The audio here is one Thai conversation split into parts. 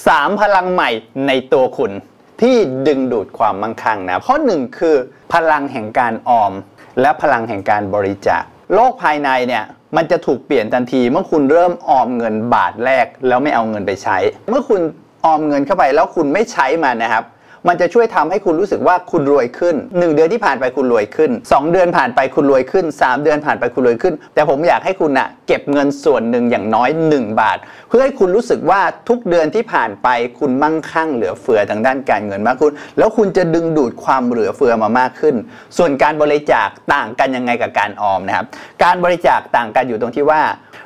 3 พลังใหม่ในตัวคุณ ที่ดึงดูดความมั่งคั่งนะข้อหนึ่งคือ พลังแห่งการออม และพลังแห่งการบริจาคโลกภายในเนี่ยมันจะถูกเปลี่ยนทันที เมื่อคุณเริ่มออมเงินบาทแรก แล้วไม่เอาเงินไปใช้ เมื่อคุณออมเงินเข้าไปแล้วคุณไม่ใช้มันนะครับ มันจะช่วยทำให้คุณรู้สึกว่าคุณรวยขึ้น 1 เดือนที่ผ่านไปคุณรวยขึ้น 2 เดือนผ่านไปคุณรวยขึ้น 3 เดือนผ่านไปคุณรวยขึ้น แต่ผมอยากให้คุณนะเก็บเงินส่วนหนึ่งอย่างน้อย 1 บาท เพื่อให้คุณรู้สึกว่าทุกเดือนที่ผ่านไปคุณมั่งคั่งเหลือเฟือทางด้านการเงินมากขึ้นแล้วคุณจะดึงดูดความเหลือเฟือมามากขึ้น ส่วนการบริจาคต่างกันยังไงกับการออมนะครับการบริจาคต่างกันอยู่ตรงที่ว่า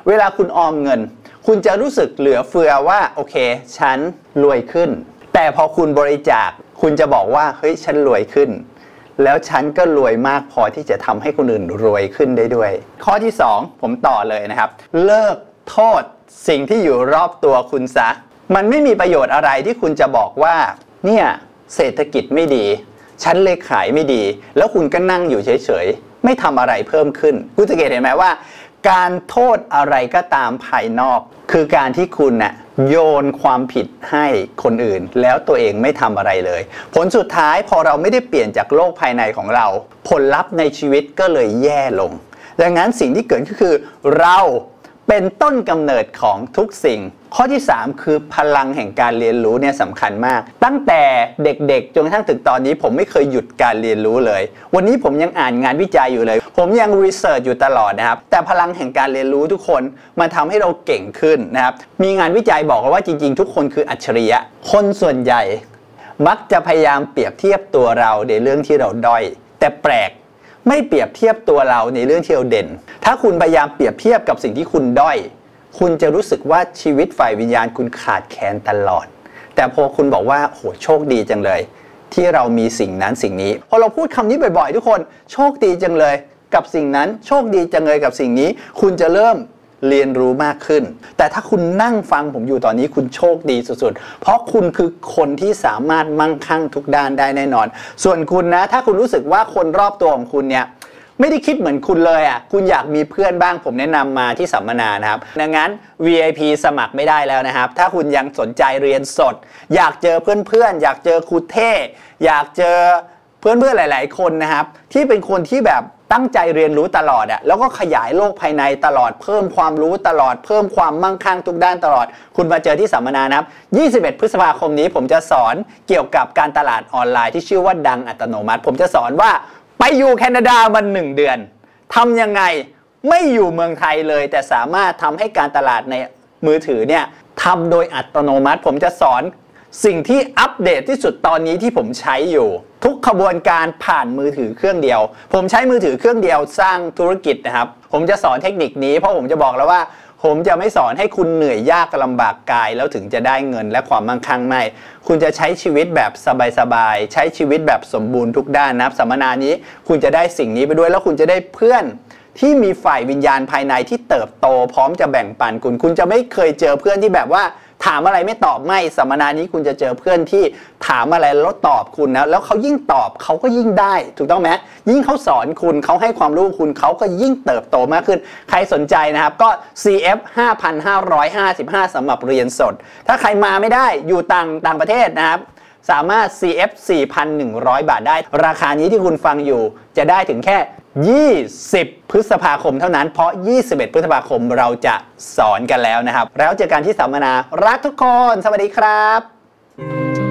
เวลาคุณออมเงิน คุณจะรู้สึกเหลือเฟือว่าโอเค ฉันรวยขึ้น แต่พอคุณบริจาค คุณจะบอกว่าเฮ้ยฉันรวยขึ้น แล้วฉันก็รวยมากพอที่จะทำให้คนอื่นรวยขึ้นได้ด้วย ข้อที่ 2 ผมต่อเลยนะครับ เลิกโทษสิ่งที่อยู่รอบตัวคุณซะ มันไม่มีประโยชน์อะไรที่คุณจะบอกว่า เนี่ยเศรษฐกิจไม่ดี ฉันเลยขายไม่ดี แล้วคุณก็นั่งอยู่เฉยๆ ไม่ทำอะไรเพิ่มขึ้น คุณสังเกตเห็นไหมว่า การโทษอะไรก็ตามภายนอก คือการที่คุณน่ะ โยนความผิดให้คนอื่น แล้วตัวเองไม่ทำอะไรเลย ผลสุดท้ายพอเราไม่ได้เปลี่ยนจากโลกภายในของเรา ผลลัพธ์ในชีวิตก็เลยแย่ลง ดังนั้นสิ่งที่เกิดก็คือเรา เป็นต้นกำเนิดของทุกสิ่ง ข้อที่ 3 คือพลังแห่งการเรียนรู้เนี่ยสำคัญมาก ตั้งแต่เด็กๆ จนกระทั่งถึงตอนนี้ ผมไม่เคยหยุดการเรียนรู้เลย วันนี้ผมยังอ่านงานวิจัยอยู่เลย ผมยังรีเสิร์ชอยู่ตลอดนะครับ แต่พลังแห่งการเรียนรู้ทุกคนมันทำให้เราเก่งขึ้นนะครับ มีงานวิจัยบอกว่าจริงๆ ทุกคนคืออัจฉริยะ คนส่วนใหญ่ มักจะพยายามเปรียบเทียบตัวเราในเรื่องที่เราด้อย แต่แปลก ไม่เปรียบเทียบตัวเราในเรื่องที่เราเด่น ถ้าคุณพยายามเปรียบเทียบกับสิ่งที่คุณด้อย คุณจะรู้สึกว่าชีวิตฝ่ายวิญญาณคุณขาดแคลนตลอด แต่พอคุณบอกว่าโหโชคดีจังเลย ที่เรามีสิ่งนั้นสิ่งนี้ พอเราพูดคำนี้บ่อยๆ ทุกคน โชคดีจังเลย กับสิ่งนั้น โชคดีจังเลยกับสิ่งนี้ คุณจะเริ่ม เรียนรู้มากขึ้น แต่ถ้าคุณนั่งฟังผมอยู่ตอนนี้คุณโชคดีสุดๆ เพราะคุณคือคนที่สามารถมั่งคั่งทุกด้านได้แน่นอน ส่วนคุณนะ ถ้าคุณรู้สึกว่าคนรอบตัวของคุณเนี่ยไม่ได้คิดเหมือนคุณเลยอะ คุณอยากมีเพื่อนบ้างผมแนะนำมาที่สัมมนานะครับ ดังนั้น VIP สมัครไม่ได้แล้วนะครับ ถ้าคุณยังสนใจเรียนสด อยากเจอเพื่อนๆ อยากเจอครูเท่ อยากเจอเพื่อนๆ หลาย ๆ คนนะครับ ที่เป็นคนที่แบบ ตั้งใจเรียนรู้ตลอดอะแล้วก็ขยายโลกภายในตลอดเพิ่มความรู้ตลอดเพิ่มความมั่งคั่งทุกด้านตลอด คุณมาเจอที่สัมมนานะครับ 21 พฤษภาคมนี้ผมจะสอนเกี่ยวกับการตลาดออนไลน์ที่ชื่อว่าดังอัตโนมัติ ผมจะสอนว่าไปอยู่แคนาดามันหนึ่งเดือนทำยังไงไม่อยู่เมืองไทยเลย แต่สามารถทำให้การตลาดในมือถือเนี่ยทำโดยอัตโนมัติ ผมจะสอน สิ่งที่อัปเดตที่สุดตอนนี้ที่ผมใช้อยู่ ทุกขบวนการผ่านมือถือเครื่องเดียว ผมใช้มือถือเครื่องเดียวสร้างธุรกิจนะครับ ผมจะสอนเทคนิคนี้เพราะผมจะบอกแล้วว่า ผมจะไม่สอนให้คุณเหนื่อยยากลำบากกาย แล้วถึงจะได้เงินและความมั่งคั่งไม่คุณจะใช้ชีวิตแบบสบายๆใช้ชีวิตแบบสมบูรณ์ทุกด้านนะครับสัมมนานี้คุณจะได้สิ่งนี้ไปด้วยแล้วคุณจะได้เพื่อนที่มีฝ่ายวิญญาณภายในที่เติบโต พร้อมจะแบ่งปันคุณ คุณจะไม่เคยเจอเพื่อนที่แบบว่า ถามอะไรไม่ตอบไม่สัมมนานี้คุณจะเจอเพื่อนที่ถามอะไรแล้วตอบคุณนะแล้วเขายิ่งตอบเขาก็ยิ่งได้ ถูกต้องไหมยิ่งเขาสอนคุณเขาให้ความรู้คุณเขาก็ยิ่งเติบโตมากขึ้น ใครสนใจนะครับก็ CF 5,555สำหรับเรียนสด ถ้าใครมาไม่ได้อยู่ต่างต่างประเทศนะครับสามารถ CF 4,100 บาทได้ ราคานี้ที่คุณฟังอยู่จะได้ถึงแค่ 20 พฤษภาคมเท่านั้น เพราะ 21 พฤษภาคมเราจะสอนกันแล้วนะครับ แล้วเจอกันที่สัมมนา รักทุกคน สวัสดีครับ